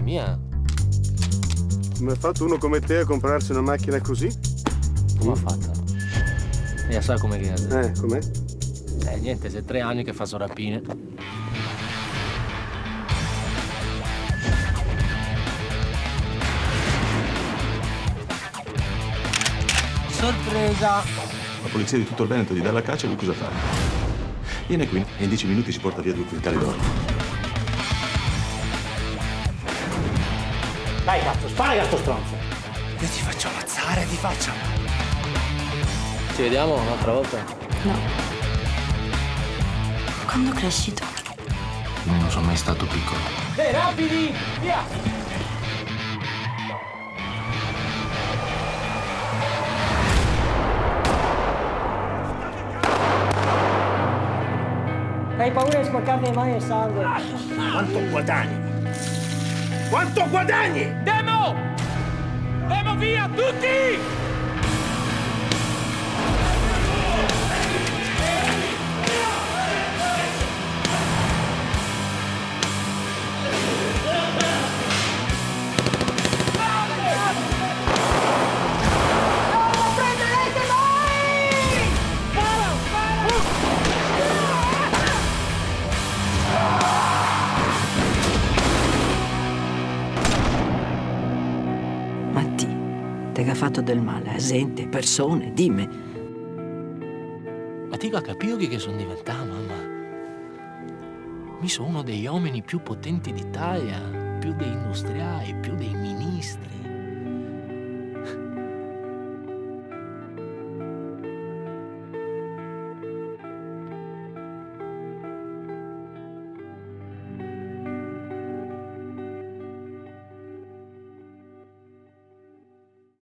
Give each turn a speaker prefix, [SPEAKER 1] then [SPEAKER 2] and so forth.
[SPEAKER 1] mia.
[SPEAKER 2] Come ha fatto uno come te a comprarsi una macchina così?
[SPEAKER 1] Come ha fatto? E sa come che è?
[SPEAKER 2] Eh, com'è?
[SPEAKER 1] Eh, niente, se tre anni che fa rapine. Sorpresa!
[SPEAKER 3] La polizia di tutto il Veneto gli dà la caccia e lui cosa fa? Viene qui e in dieci minuti si porta via due quintali d'oro.
[SPEAKER 4] Dai cazzo, spara a sto stronzo!
[SPEAKER 5] Io ti faccio ammazzare, ti faccio!
[SPEAKER 1] Ci vediamo un'altra volta?
[SPEAKER 6] No. Quando cresci tu?
[SPEAKER 1] Io non sono mai stato piccolo.
[SPEAKER 4] Ehi, rapidi! Via! Hai paura di sporcarmi le mani nel sangue?
[SPEAKER 5] Quanto guadagni? Quanto guadagni?
[SPEAKER 4] Demo! Demo via, tutti!
[SPEAKER 7] Te che ha fatto del male a gente, persone, dimmi.
[SPEAKER 1] Ma ti ha capito che sono diventato, mamma? Mi sono uno degli uomini più potenti d'Italia, più dei industriali, più dei ministri.